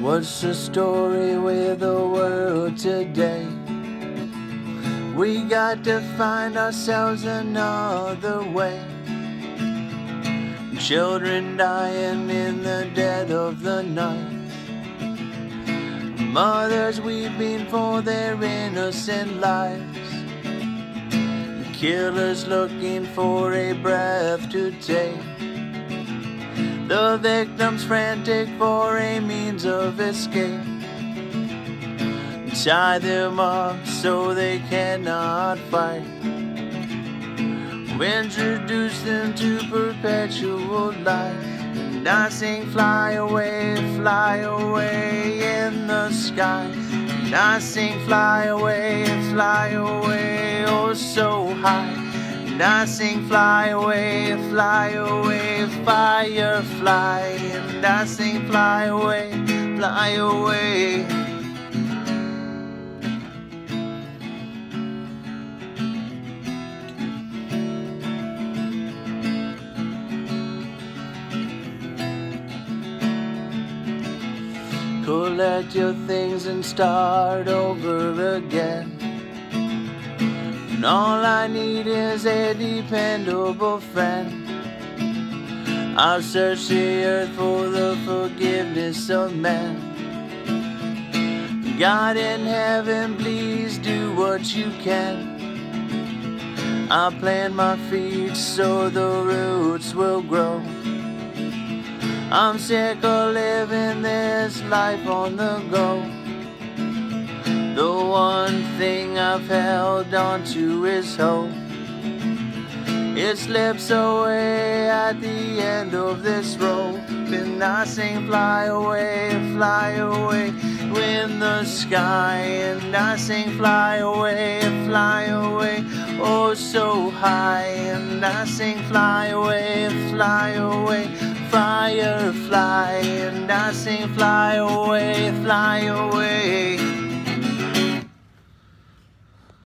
What's the story with the world today? We got to find ourselves another way. Children dying in the dead of the night. Mothers weeping for their innocent lives. Killers looking for a breath to take. The victims frantic for a means of escape. Tie them up so they cannot fight. Introduce them to perpetual life. And I sing fly away, fly away in the sky. And I sing fly away, fly away, oh so high. And I sing fly away, fly away, firefly. And I sing fly away, fly away. Collect your things and start over again. And all I need is a dependable friend. I'll search the earth for the forgiveness of men. God in heaven, please do what you can. I'll plant my feet so the roots will grow. I'm sick of living this life on the go. One thing I've held on to is hope. It slips away at the end of this rope. And I sing fly away, fly away in the sky. And I sing fly away, fly away, oh so high. And I sing fly away, fly away firefly and I sing fly away, fly away.